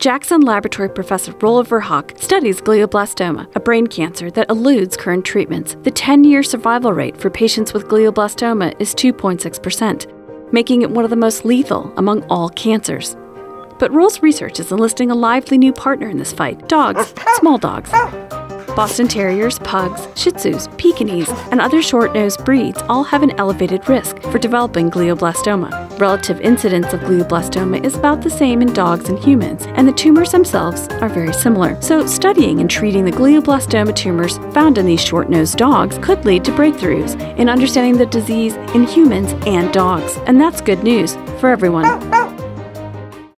Jackson Laboratory Professor Roelof Verhaak studies glioblastoma, a brain cancer that eludes current treatments. The 10 year survival rate for patients with glioblastoma is 2.6%, making it one of the most lethal among all cancers. But Roel's research is enlisting a lively new partner in this fight dogs, small dogs. Boston Terriers, Pugs, Shih Tzus, Pekingese, and other short nosed breeds all have an elevated risk for developing glioblastoma. Relative incidence of glioblastoma is about the same in dogs and humans, and the tumors themselves are very similar. So, studying and treating the glioblastoma tumors found in these short nosed dogs could lead to breakthroughs in understanding the disease in humans and dogs. And that's good news for everyone.